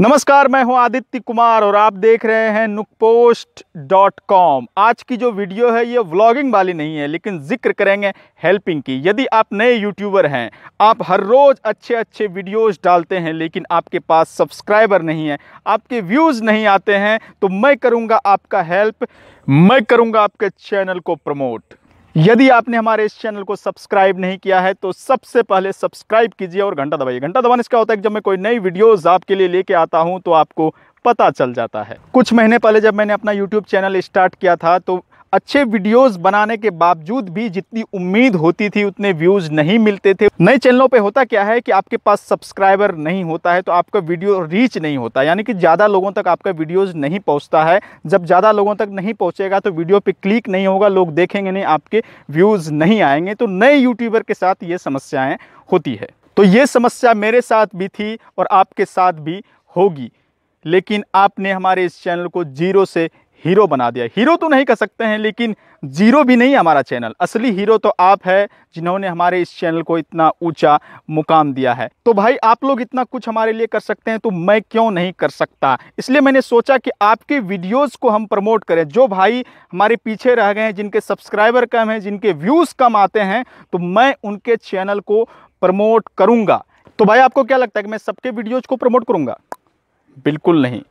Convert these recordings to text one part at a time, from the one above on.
नमस्कार, मैं हूँ आदित्य कुमार और आप देख रहे हैं नुकपोस्ट डॉट कॉम। आज की जो वीडियो है, ये व्लॉगिंग वाली नहीं है, लेकिन ज़िक्र करेंगे हेल्पिंग की। यदि आप नए यूट्यूबर हैं, आप हर रोज़ अच्छे अच्छे वीडियोस डालते हैं, लेकिन आपके पास सब्सक्राइबर नहीं है, आपके व्यूज़ नहीं आते हैं तो मैं करूँगा आपका हेल्प, मैं करूँगा आपके चैनल को प्रमोट। यदि आपने हमारे इस चैनल को सब्सक्राइब नहीं किया है तो सबसे पहले सब्सक्राइब कीजिए और घंटा दबाइए। घंटा दबाने से क्या होता है कि जब मैं कोई नई वीडियोस आपके लिए लेके आता हूँ तो आपको पता चल जाता है। कुछ महीने पहले जब मैंने अपना यूट्यूब चैनल स्टार्ट किया था तो अच्छे वीडियोस बनाने के बावजूद भी जितनी उम्मीद होती थी, उतने व्यूज़ नहीं मिलते थे। नए चैनलों पे होता क्या है कि आपके पास सब्सक्राइबर नहीं होता है तो आपका वीडियो रीच नहीं होता। यानी कि ज़्यादा लोगों तक आपका वीडियोज़ नहीं पहुँचता है। जब ज़्यादा लोगों तक नहीं पहुंचेगा तो वीडियो पे क्लिक नहीं होगा, लोग देखेंगे नहीं, आपके व्यूज़ नहीं आएँगे। तो नए यूट्यूबर के साथ ये समस्याएँ होती है। तो ये समस्या मेरे साथ भी थी और आपके साथ भी होगी। लेकिन आपने हमारे इस चैनल को ज़ीरो से हीरो बना दिया। हीरो तो नहीं कह सकते हैं, लेकिन ज़ीरो भी नहीं हमारा चैनल। असली हीरो तो आप है, जिन्होंने हमारे इस चैनल को इतना ऊँचा मुकाम दिया है। तो भाई, आप लोग इतना कुछ हमारे लिए कर सकते हैं तो मैं क्यों नहीं कर सकता? इसलिए मैंने सोचा कि आपके वीडियोस को हम प्रमोट करें। जो भाई हमारे पीछे रह गए हैं, जिनके सब्सक्राइबर कम हैं, जिनके व्यूज़ कम आते हैं तो मैं उनके चैनल को प्रमोट करूँगा। तो भाई, आपको क्या लगता है कि मैं सबके वीडियोज़ को प्रमोट करूँगा? बिल्कुल नहीं।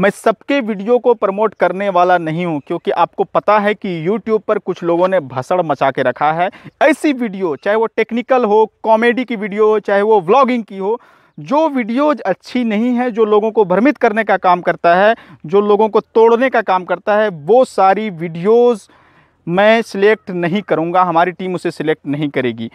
मैं सबके वीडियो को प्रमोट करने वाला नहीं हूँ, क्योंकि आपको पता है कि YouTube पर कुछ लोगों ने भसड़ मचा के रखा है। ऐसी वीडियो, चाहे वो टेक्निकल हो, कॉमेडी की वीडियो हो, चाहे वो व्लॉगिंग की हो, जो वीडियोज़ अच्छी नहीं है, जो लोगों को भ्रमित करने का काम करता है, जो लोगों को तोड़ने का काम करता है, वो सारी वीडियोज़ मैं सिलेक्ट नहीं करूँगा, हमारी टीम उसे सिलेक्ट नहीं करेगी।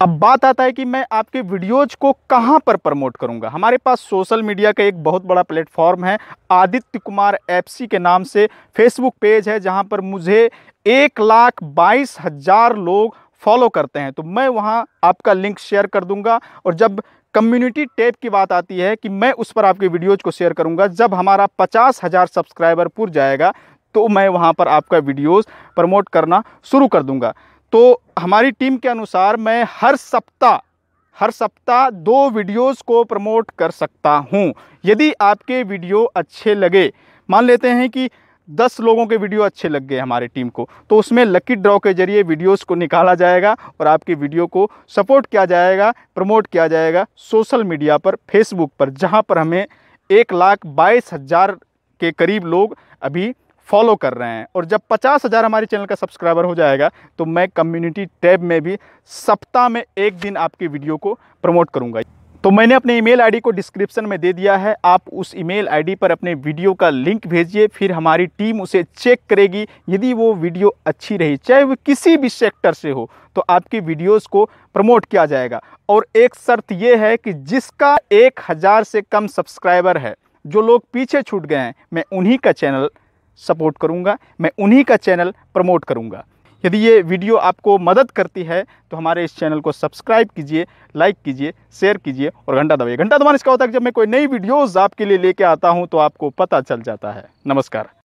अब बात आता है कि मैं आपके वीडियोज़ को कहाँ पर प्रमोट करूँगा? हमारे पास सोशल मीडिया का एक बहुत बड़ा प्लेटफॉर्म है, आदित्य कुमार एफसी के नाम से फेसबुक पेज है, जहाँ पर मुझे एक लाख बाईस हज़ार लोग फॉलो करते हैं। तो मैं वहाँ आपका लिंक शेयर कर दूँगा और जब कम्युनिटी टैब की बात आती है कि मैं उस पर आपके वीडियोज़ को शेयर करूँगा, जब हमारा पचास हज़ार सब्सक्राइबर पुर जाएगा तो मैं वहाँ पर आपका वीडियोज़ प्रमोट करना शुरू कर दूँगा। तो हमारी टीम के अनुसार मैं हर सप्ताह हर सप्ताह दो वीडियोस को प्रमोट कर सकता हूँ। यदि आपके वीडियो अच्छे लगे, मान लेते हैं कि दस लोगों के वीडियो अच्छे लग गए हमारी टीम को तो उसमें लकी ड्रॉ के ज़रिए वीडियोस को निकाला जाएगा और आपके वीडियो को सपोर्ट किया जाएगा, प्रमोट किया जाएगा सोशल मीडिया पर, फेसबुक पर, जहाँ पर हमें एक लाख बाईस हज़ार के करीब लोग अभी फॉलो कर रहे हैं। और जब पचास हज़ार हमारे चैनल का सब्सक्राइबर हो जाएगा तो मैं कम्युनिटी टैब में भी सप्ताह में एक दिन आपकी वीडियो को प्रमोट करूँगा। तो मैंने अपने ईमेल आईडी को डिस्क्रिप्शन में दे दिया है। आप उस ईमेल आईडी पर अपने वीडियो का लिंक भेजिए, फिर हमारी टीम उसे चेक करेगी, यदि वो वीडियो अच्छी रही, चाहे वो किसी भी सेक्टर से हो तो आपकी वीडियोस को प्रमोट किया जाएगा। और एक शर्त ये है कि जिसका एक हज़ार से कम सब्सक्राइबर है, जो लोग पीछे छूट गए हैं, मैं उन्हीं का चैनल सपोर्ट करूँगा, मैं उन्हीं का चैनल प्रमोट करूँगा। यदि ये वीडियो आपको मदद करती है तो हमारे इस चैनल को सब्सक्राइब कीजिए, लाइक कीजिए, शेयर कीजिए और घंटा दबाइए। घंटा दबाने इसका होता है कि जब मैं कोई नई वीडियोज़ आपके लिए लेके आता हूँ तो आपको पता चल जाता है। नमस्कार।